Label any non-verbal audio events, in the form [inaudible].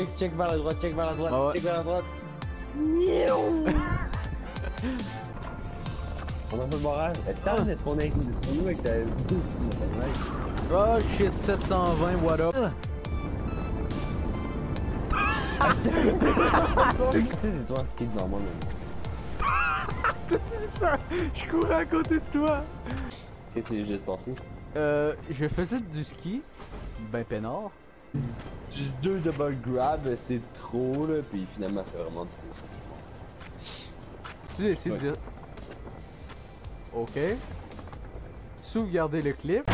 Check, check vers la droite, check vers la droite, Ah ouais. check vers la droite. On a pas le moral. Attends, est-ce qu'on a sur nous avec ta. [laughs] Oh shit, 720, what up? [laughs] Tu sais, des de skate dans le monde. [laughs] T'as-tu vu ça? Je courais à côté de toi! Qu'est-ce qui s'est juste passé? Euh, je faisais du ski, ben peinard. Juste deux double grab, c'est trop là, puis finalement, c'est vraiment trop. Tu décides de dire. Ok. Sauvegarder le clip.